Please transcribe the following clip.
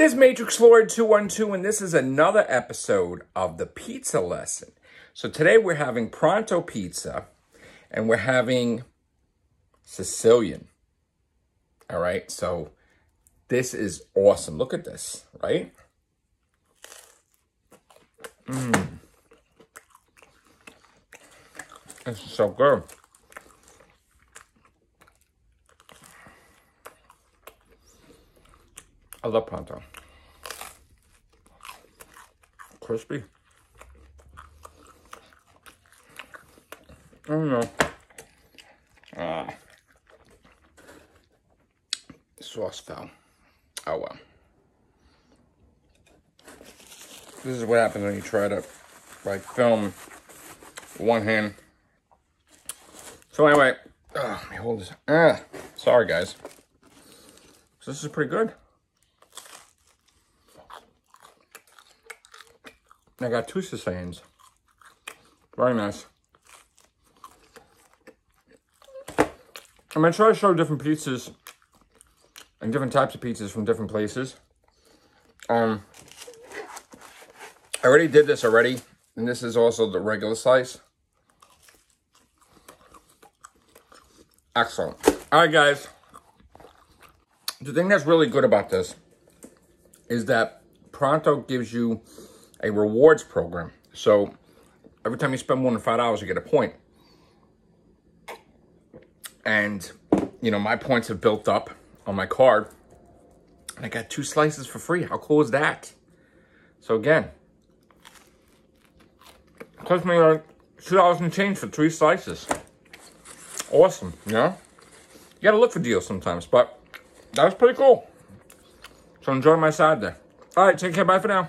This is Matrix Lord 212, and this is another episode of the pizza lesson. So today we're having Pronto Pizza, and we're having Sicilian. All right, so this is awesome. Look at this, right? Mmm. This is so good. I love Pronto. Crispy. I don't know. Ah. Sauce fell. Oh well. This is what happens when you try to like film one hand. So anyway, oh, let me hold this. Ah, sorry guys. So this is pretty good. I got two Sicilians. Very nice. I'm gonna try to show different pizzas and different types of pizzas from different places. Um, I already did this already, and this is also the regular slice. Excellent. All right, guys. The thing that's really good about this is that Pronto gives you a rewards program. So every time you spend more than five dollars, you get a point. And you know, my points have built up on my card. And I got two slices for free. How cool is that? So again, cost me like two dollars and change for three slices. Awesome, you know? You gotta look for deals sometimes, but that was pretty cool. So enjoy my side there. All right, take care. Bye for now.